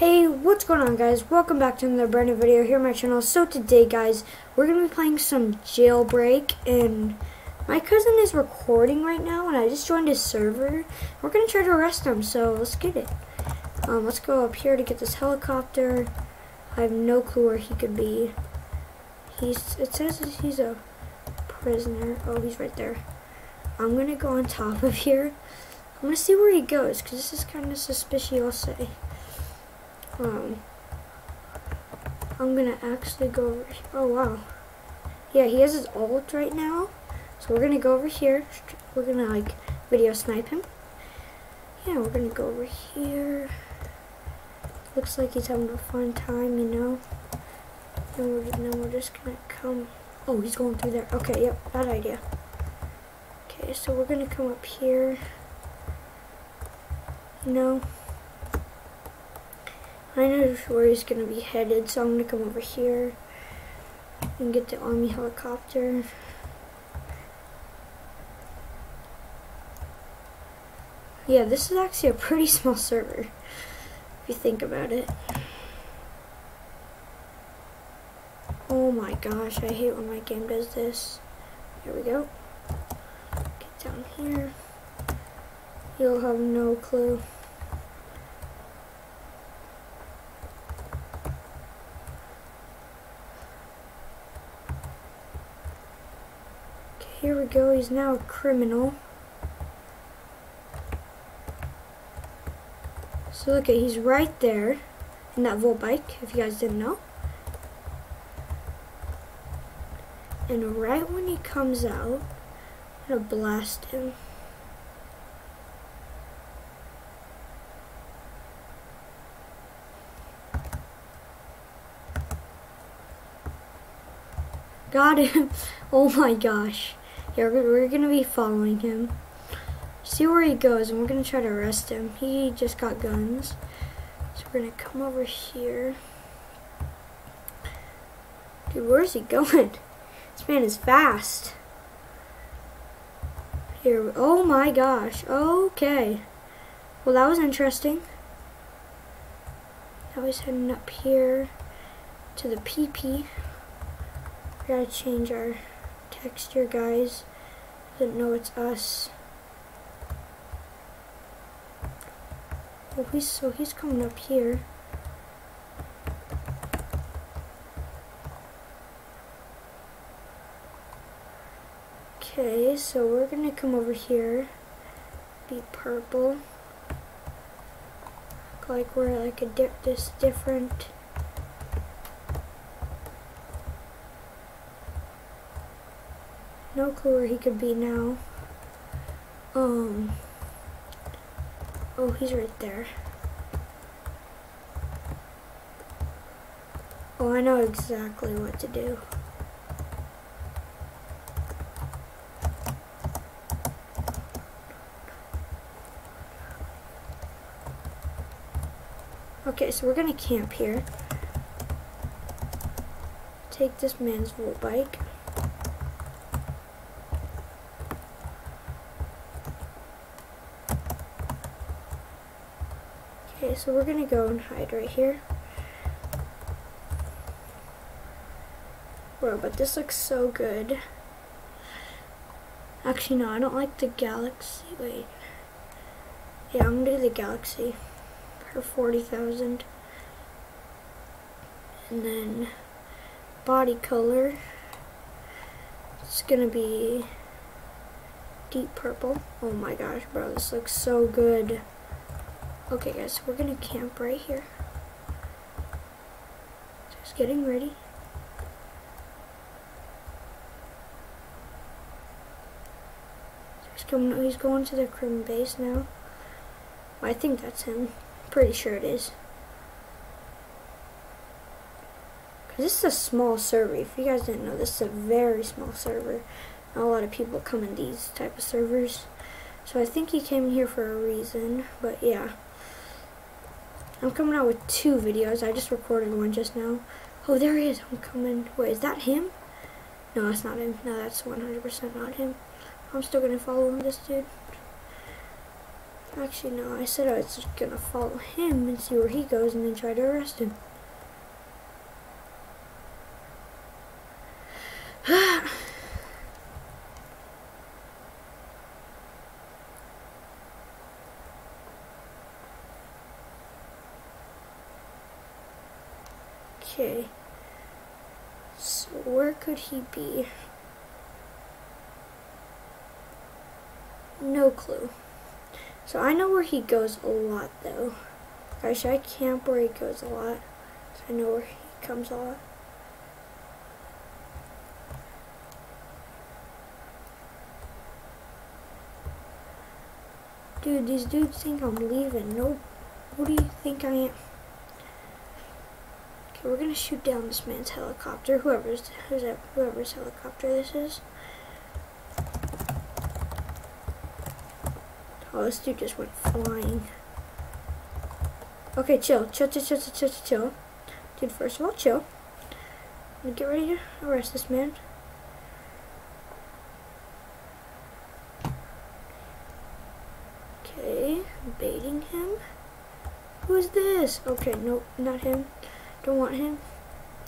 Hey, what's going on guys? Welcome back to another brand new video here on my channel. So today guys, we're going to be playing some jailbreak and my cousin is recording right now and I just joined his server. We're going to try to arrest him, so let's get it. Um, let's go up here to get this helicopter. I have no clue where he could be. He's, it says he's a prisoner. Oh, he's right there. I'm going to go on top of here. I'm going to see where he goes because this is kind of suspicious, I'll say. Um, I'm gonna actually go over. here. Oh wow, yeah, he has his ult right now. So we're gonna go over here. We're gonna like video snipe him. Yeah, we're gonna go over here. Looks like he's having a fun time, you know. And we're, then we're just gonna come. Oh, he's going through there. Okay, yep, bad idea. Okay, so we're gonna come up here. You know. I know where he's going to be headed, so I'm going to come over here and get the army helicopter. Yeah, this is actually a pretty small server, if you think about it. Oh my gosh, I hate when my game does this. Here we go. Get down here. You'll have no clue. Here we go, he's now a criminal. So look at, he's right there in that Volt bike, if you guys didn't know. And right when he comes out, I'm gonna blast him. Got him. Oh my gosh. Yeah, we're, we're gonna be following him. See where he goes, and we're gonna try to arrest him. He just got guns. So we're gonna come over here. Dude, where's he going? This man is fast. Here, oh my gosh. Okay. Well, that was interesting. Now he's heading up here to the PP. We gotta change our texture, guys. Didn't know it's us. Well, he's, so he's coming up here. Okay, so we're gonna come over here, be purple, Look like we're like a dip this different clue where he could be now. Um. Oh, he's right there. Oh, I know exactly what to do. Okay, so we're gonna camp here. Take this man's Volt bike. Okay, so we're gonna go and hide right here. Bro, but this looks so good. Actually, no, I don't like the galaxy. Wait. Yeah, I'm gonna do the galaxy for 40,000. And then body color. It's gonna be deep purple. Oh my gosh, bro, this looks so good. Okay guys, so we're gonna camp right here. Just getting ready. He's coming he's going to the Crim base now. I think that's him. Pretty sure it is. Cause this is a small server. If you guys didn't know, this is a very small server. Not a lot of people come in these type of servers. So I think he came here for a reason. But yeah. I'm coming out with two videos. I just recorded one just now. Oh, there he is. I'm coming. Wait, is that him? No, that's not him. No, that's 100% not him. I'm still going to follow him, this dude. Actually, no, I said I was just gonna follow him and see where he goes and then try to arrest him. Okay. So where could he be? No clue. So I know where he goes a lot though. Actually, I camp where he goes a lot. So I know where he comes a lot. Dude, these dudes think I'm leaving. Nope. What do you think I am? Okay, we're gonna shoot down this man's helicopter. Whoever's whoever's helicopter this is. Oh, this dude just went flying. Okay, chill, chill, chill, chill, chill, chill, chill. Dude, first of all, chill. I'm gonna get ready to arrest this man. Okay, baiting him. Who's this? Okay, nope, not him. Don't want him.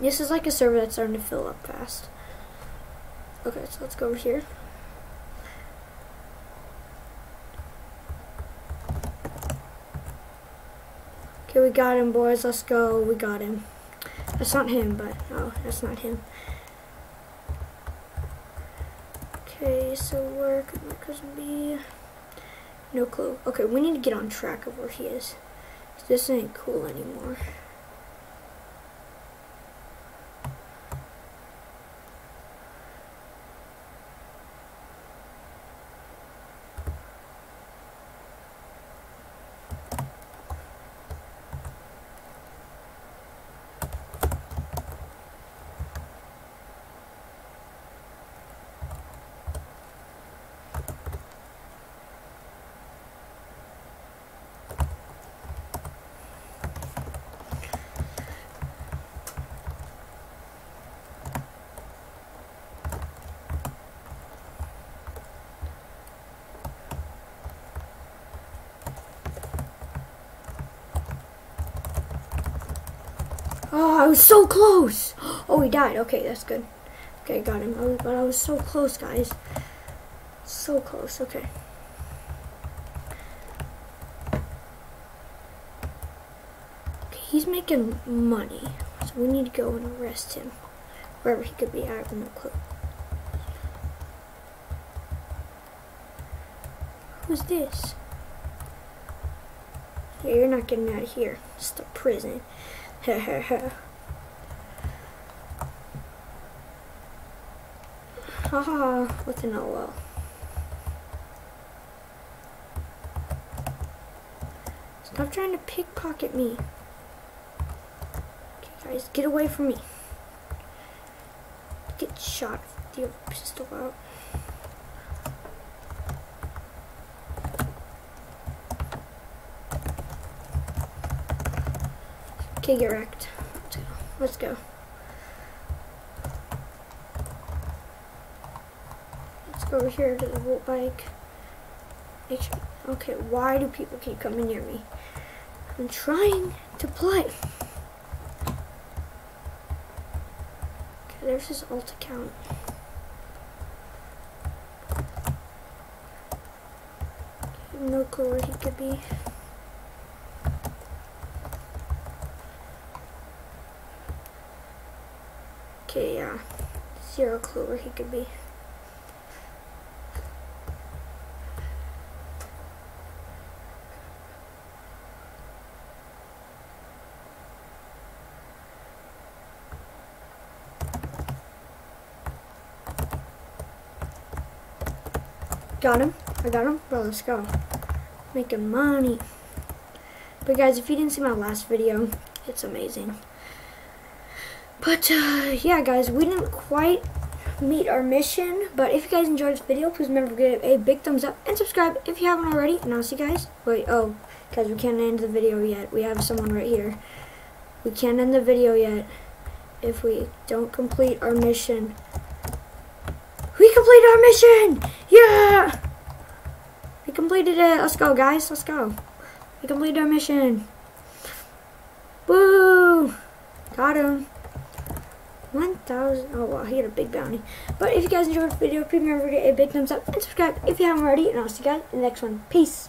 This is like a server that's starting to fill up fast. Okay, so let's go over here. Okay, we got him, boys. Let's go. We got him. That's not him, but oh, that's not him. Okay, so where could my cousin be? No clue. Okay, we need to get on track of where he is. This ain't cool anymore. Oh, I was so close. Oh, he died. Okay, that's good. Okay, got him. I was, but I was so close, guys. So close. Okay. Okay, he's making money. So we need to go and arrest him. Wherever he could be, I have no clue. Who's this? Yeah, you're not getting out of here. It's the prison. Haha. Haha, what's an LOL? Stop trying to pickpocket me. Okay, guys, get away from me. Get shot with your pistol out. Okay, get wrecked. Let's go. Let's go. Let's go over here to the Volt bike. Okay, why do people keep coming near me? I'm trying to play. Okay, there's his alt account. no clue where he could be. Okay, yeah. Zero clue where he could be. Got him. I got him. Bro, let's go. Making money. But guys, if you didn't see my last video, it's amazing. But uh, yeah, guys, we didn't quite meet our mission. But if you guys enjoyed this video, please remember to give a big thumbs up and subscribe if you haven't already. And I'll see you guys. Wait, oh, guys, we can't end the video yet. We have someone right here. We can't end the video yet if we don't complete our mission. We complete our mission! Yeah! We completed it. Let's go, guys. Let's go. We completed our mission. Woo! Got him. 1,000. Oh, wow. He had a big bounty. But if you guys enjoyed the video, please remember to give a big thumbs up and subscribe if you haven't already. And I'll see you guys in the next one. Peace.